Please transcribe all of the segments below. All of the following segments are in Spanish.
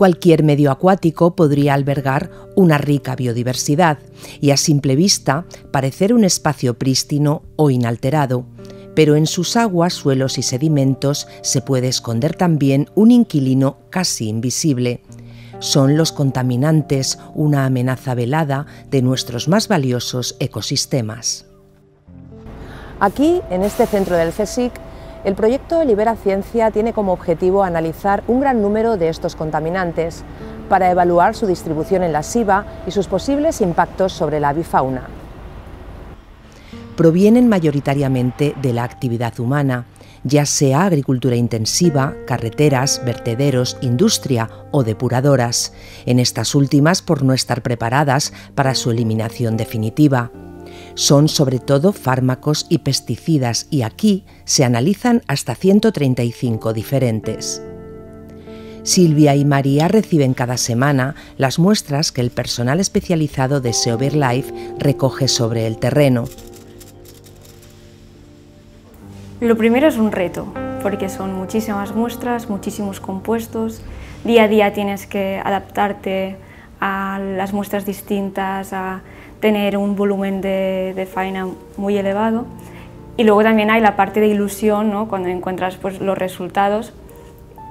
Cualquier medio acuático podría albergar una rica biodiversidad y a simple vista parecer un espacio prístino o inalterado, pero en sus aguas, suelos y sedimentos se puede esconder también un inquilino casi invisible. Son los contaminantes una amenaza velada de nuestros más valiosos ecosistemas. Aquí, en este centro del CSIC, el proyecto Libera Ciencia tiene como objetivo analizar un gran número de estos contaminantes para evaluar su distribución en la SIVA y sus posibles impactos sobre la avifauna. Provienen mayoritariamente de la actividad humana, ya sea agricultura intensiva, carreteras, vertederos, industria o depuradoras, en estas últimas por no estar preparadas para su eliminación definitiva. Son sobre todo fármacos y pesticidas y aquí se analizan hasta 135 diferentes. Silvia y María reciben cada semana las muestras que el personal especializado de Seover Life recoge sobre el terreno. Lo primero es un reto, porque son muchísimas muestras, muchísimos compuestos. Día a día tienes que adaptarte a las muestras distintas, a tener un volumen de, de faena muy elevado. Y luego también hay la parte de ilusión, ¿no? cuando encuentras pues, los resultados,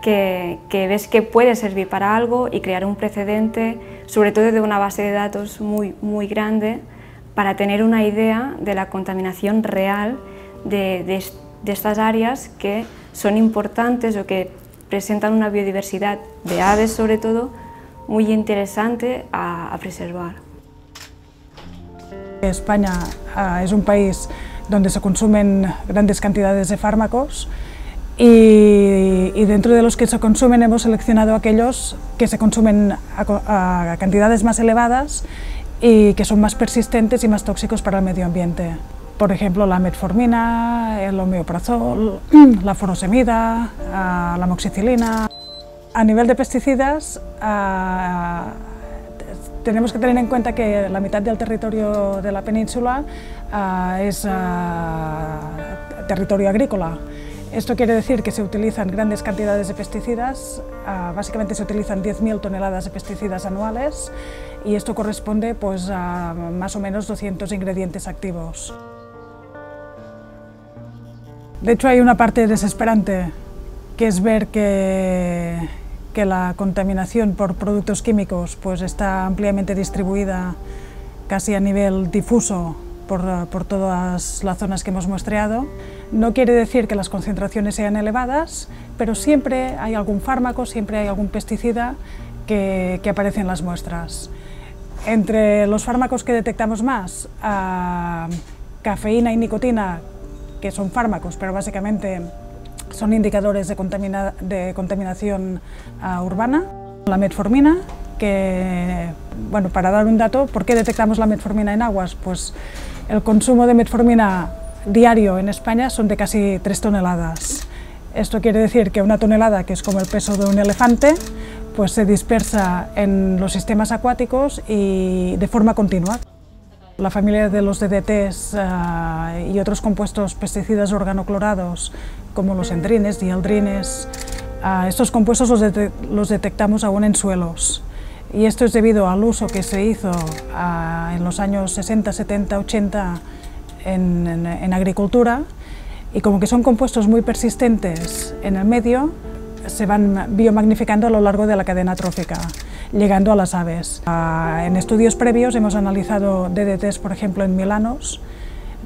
que, que, ves que puede servir para algo y crear un precedente, sobre todo de una base de datos muy, muy grande, para tener una idea de la contaminación real de, de, de estas áreas que son importantes o que presentan una biodiversidad de aves, sobre todo, muy interesante a, a preservar. España uh, es un país donde se consumen grandes cantidades de fármacos y, dentro de los que se consumen hemos seleccionado aquellos que se consumen a, cantidades más elevadas y que son más persistentes y más tóxicos para el medio ambiente. Por ejemplo, la metformina, el homeoprazol, la furosemida, la moxicilina. A nivel de pesticidas, tenemos que tener en cuenta que la mitad del territorio de la península es territorio agrícola. Esto quiere decir que se utilizan grandes cantidades de pesticidas, básicamente se utilizan 10.000 toneladas de pesticidas anuales y esto corresponde pues, a más o menos 200 ingredientes activos. De hecho, hay una parte desesperante, que es ver que, que la contaminación por productos químicos pues, está ampliamente distribuida casi a nivel difuso por, por, todas las zonas que hemos muestreado. No quiere decir que las concentraciones sean elevadas, pero siempre hay algún fármaco, siempre hay algún pesticida que, que aparece en las muestras. Entre los fármacos que detectamos más, uh, cafeína y nicotina, que son fármacos, pero básicamente son indicadores de, contamina de contaminación uh, urbana. La metformina, que, bueno, para dar un dato, ¿por qué detectamos la metformina en aguas? Pues el consumo de metformina diario en España son de casi 3 toneladas. Esto quiere decir que una tonelada, que es como el peso de un elefante, pues se dispersa en los sistemas acuáticos y de forma continua. La familia de los DDTs uh, y otros compuestos pesticidas organoclorados, como los endrines y aldrines, uh, estos compuestos los, de los, detectamos aún en suelos. Y esto es debido al uso que se hizo uh, en los años 60, 70, 80 en, en, en agricultura y como que son compuestos muy persistentes en el medio, se van biomagnificando a lo largo de la cadena trófica llegando a las aves. Ah, en estudios previos hemos analizado DDTs, por ejemplo, en milanos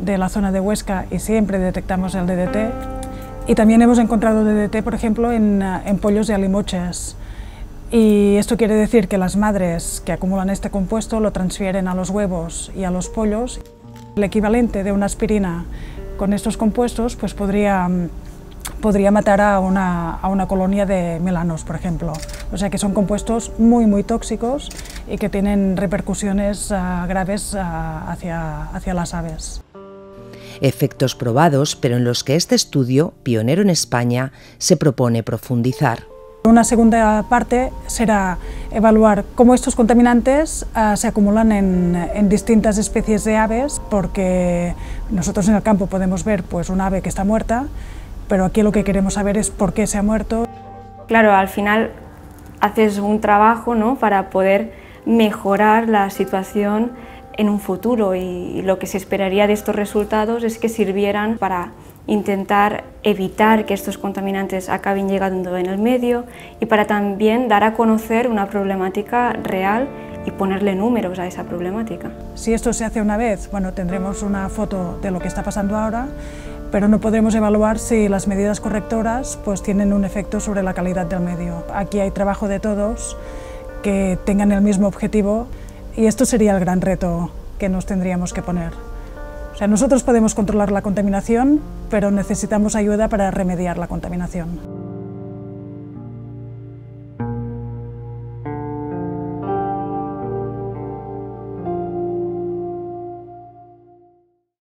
de la zona de Huesca y siempre detectamos el DDT. Y también hemos encontrado DDT, por ejemplo, en, en pollos de alimoches. Y esto quiere decir que las madres que acumulan este compuesto lo transfieren a los huevos y a los pollos. El equivalente de una aspirina con estos compuestos pues podría podría matar a una, a una, colonia de melanos, por ejemplo. O sea que son compuestos muy, muy tóxicos y que tienen repercusiones uh, graves uh, hacia, hacia las aves. Efectos probados, pero en los que este estudio, pionero en España, se propone profundizar. Una segunda parte será evaluar cómo estos contaminantes uh, se acumulan en, en, distintas especies de aves, porque nosotros en el campo podemos ver pues, un ave que está muerta, pero aquí lo que queremos saber es por qué se ha muerto. Claro, al final haces un trabajo ¿no? para poder mejorar la situación en un futuro y lo que se esperaría de estos resultados es que sirvieran para intentar evitar que estos contaminantes acaben llegando en el medio y para también dar a conocer una problemática real y ponerle números a esa problemática. Si esto se hace una vez, bueno, tendremos una foto de lo que está pasando ahora, pero no podremos evaluar si las medidas correctoras pues, tienen un efecto sobre la calidad del medio. Aquí hay trabajo de todos que tengan el mismo objetivo y esto sería el gran reto que nos tendríamos que poner. O sea, nosotros podemos controlar la contaminación, pero necesitamos ayuda para remediar la contaminación.